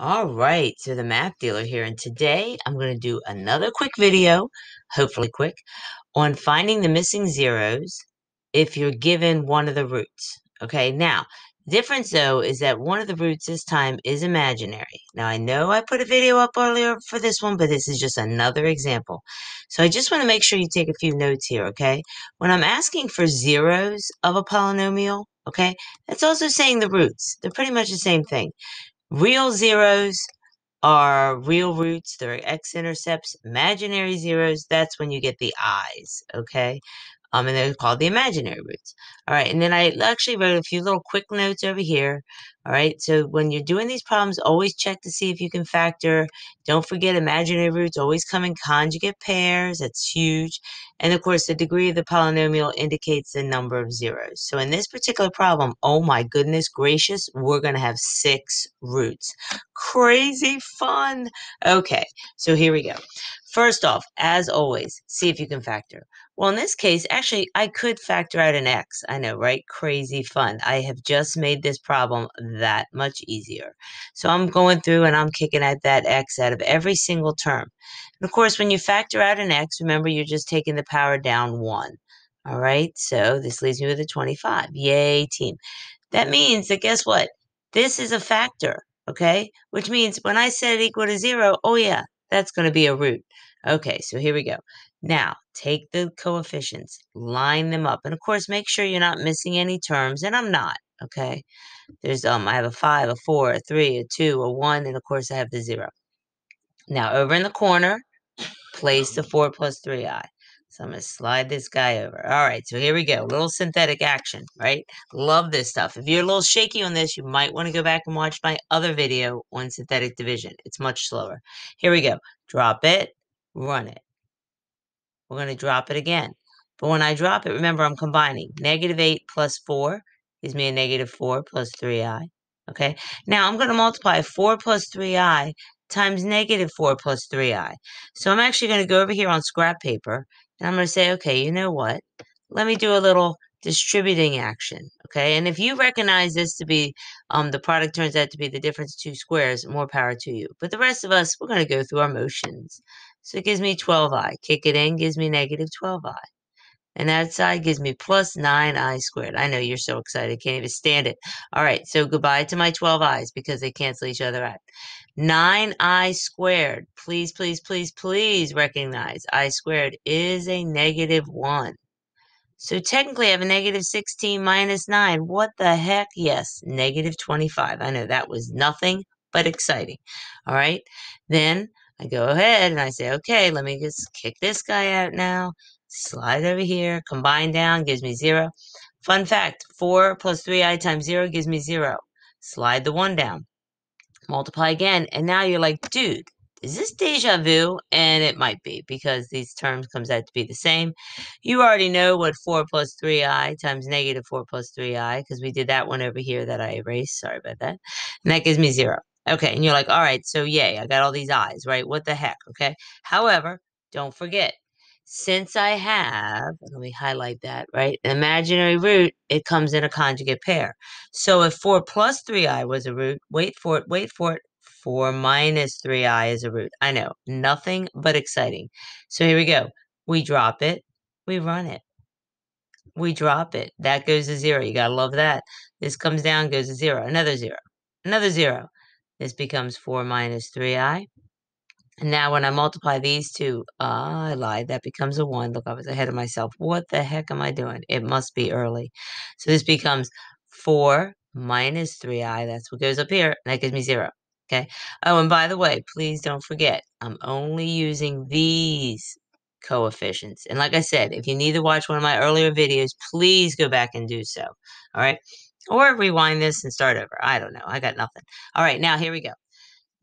All right, so the math Diehler here, and today I'm going to do another quick video, hopefully quick, on finding the missing zeros if you're given one of the roots. Okay, now, difference though is that one of the roots this time is imaginary. Now, I know I put a video up earlier for this one, but this is just another example. So I just want to make sure you take a few notes here, okay? When I'm asking for zeros of a polynomial, okay, that's also saying the roots. They're pretty much the same thing. Real zeros are real roots, they're x-intercepts. Imaginary zeros, that's when you get the i's, okay? Um, and they're called the imaginary roots. All right, and then I actually wrote a few little quick notes over here. All right, so when you're doing these problems, always check to see if you can factor. Don't forget imaginary roots always come in conjugate pairs. That's huge. And of course, the degree of the polynomial indicates the number of zeros. So in this particular problem, oh my goodness gracious, we're going to have six roots. Crazy fun. Okay, so here we go. First off, as always, see if you can factor. Well, in this case, actually, I could factor out an x. I know, right? Crazy fun. I have just made this problem that much easier. So I'm going through and I'm kicking at that x out of every single term. And of course, when you factor out an x, remember you're just taking the power down 1. All right, so this leaves me with a 25. Yay, team. That means that guess what? This is a factor, okay? Which means when I set it equal to 0, oh yeah, that's going to be a root. Okay, so here we go. Now, take the coefficients, line them up, and of course, make sure you're not missing any terms, and I'm not, okay? There's, um, I have a 5, a 4, a 3, a 2, a 1, and of course, I have the 0. Now, over in the corner, place the 4 plus 3i. So I'm going to slide this guy over. All right, so here we go. Little synthetic action, right? Love this stuff. If you're a little shaky on this, you might want to go back and watch my other video on synthetic division. It's much slower. Here we go. Drop it, run it. We're going to drop it again. But when I drop it, remember I'm combining. Negative 8 plus 4 gives me a negative 4 plus 3i. Okay, now I'm going to multiply 4 plus 3i times negative 4 plus 3i. So I'm actually going to go over here on scrap paper and I'm going to say, okay, you know what? Let me do a little distributing action, okay? And if you recognize this to be, um, the product turns out to be the difference two squares, more power to you. But the rest of us, we're going to go through our motions. So it gives me 12i. Kick it in gives me negative 12i. And that side gives me plus 9i squared. I know you're so excited, can't even stand it. All right, so goodbye to my 12i's because they cancel each other out. 9i squared. Please, please, please, please recognize i squared is a negative 1. So technically I have a negative 16 minus 9. What the heck? Yes, negative 25. I know that was nothing but exciting. All right, then I go ahead and I say, okay, let me just kick this guy out now slide over here, combine down gives me 0. Fun fact, 4 plus 3i times 0 gives me 0. Slide the 1 down, multiply again, and now you're like, dude, is this deja vu? And it might be, because these terms comes out to be the same. You already know what 4 plus 3i times negative 4 plus 3i, because we did that one over here that I erased. Sorry about that. And that gives me 0. Okay, and you're like, all right, so yay, I got all these i's, right? What the heck, okay? However, don't forget, since I have, let me highlight that, right? Imaginary root, it comes in a conjugate pair. So if 4 plus 3i was a root, wait for it, wait for it, 4 minus 3i is a root. I know, nothing but exciting. So here we go. We drop it, we run it. We drop it. That goes to 0. You got to love that. This comes down, goes to 0. Another 0. Another 0. This becomes 4 minus 3i. And now when I multiply these two, I lied. That becomes a 1. Look, I was ahead of myself. What the heck am I doing? It must be early. So this becomes 4 minus 3i. That's what goes up here. And That gives me 0. Okay. Oh, and by the way, please don't forget, I'm only using these coefficients. And like I said, if you need to watch one of my earlier videos, please go back and do so. All right. Or rewind this and start over. I don't know. I got nothing. All right. Now here we go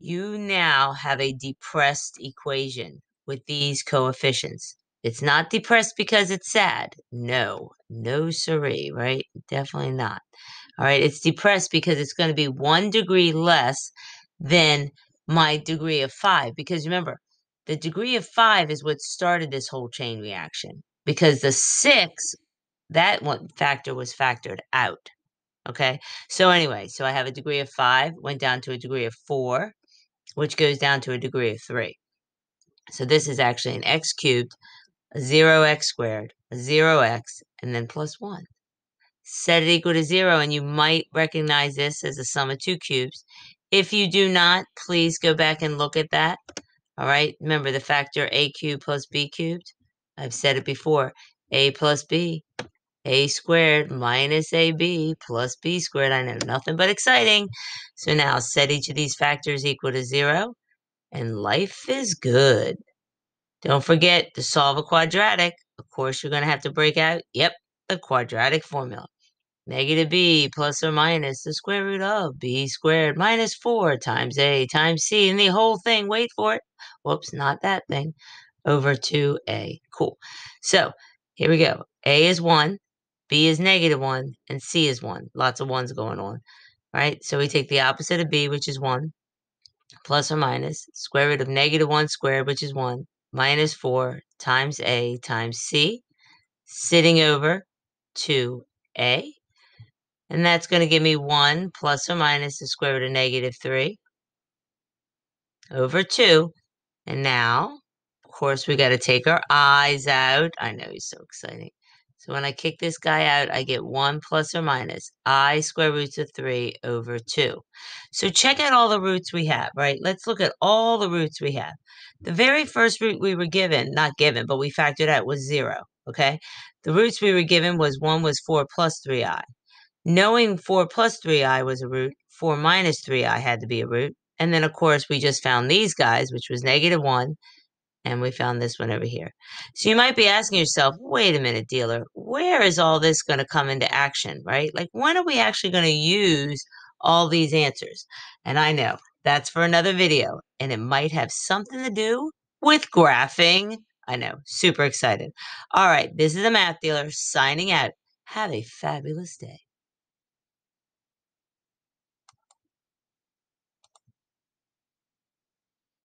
you now have a depressed equation with these coefficients. It's not depressed because it's sad. No, no siree, right? Definitely not. All right, it's depressed because it's going to be one degree less than my degree of five. Because remember, the degree of five is what started this whole chain reaction. Because the six, that one factor was factored out. Okay, so anyway, so I have a degree of five, went down to a degree of four, which goes down to a degree of 3. So this is actually an x cubed, a 0x squared, a 0x, and then plus 1. Set it equal to 0, and you might recognize this as a sum of two cubes. If you do not, please go back and look at that. All right, remember the factor a cubed plus b cubed? I've said it before. a plus b, a squared minus ab plus b squared. I know nothing but exciting. So now set each of these factors equal to 0, and life is good. Don't forget to solve a quadratic. Of course, you're going to have to break out, yep, the quadratic formula. Negative b plus or minus the square root of b squared minus 4 times a times c, and the whole thing, wait for it, whoops, not that thing, over 2a. Cool. So, here we go. a is 1, b is negative 1, and c is 1. Lots of 1s going on, right? So we take the opposite of b, which is 1, plus or minus square root of negative 1 squared, which is 1, minus 4 times a times c, sitting over 2a. And that's going to give me 1 plus or minus the square root of negative 3 over 2. And now, of course, we got to take our i's out. I know he's so exciting. So when I kick this guy out, I get 1 plus or minus i square roots of 3 over 2. So check out all the roots we have, right? Let's look at all the roots we have. The very first root we were given, not given, but we factored out was 0, okay? The roots we were given was 1 was 4 plus 3i. Knowing 4 plus 3i was a root, 4 minus 3i had to be a root. And then, of course, we just found these guys, which was negative 1 and we found this one over here. So you might be asking yourself, wait a minute, Diehler, where is all this going to come into action, right? Like, when are we actually going to use all these answers? And I know that's for another video, and it might have something to do with graphing. I know, super excited. All right, this is the Math Diehler signing out. Have a fabulous day.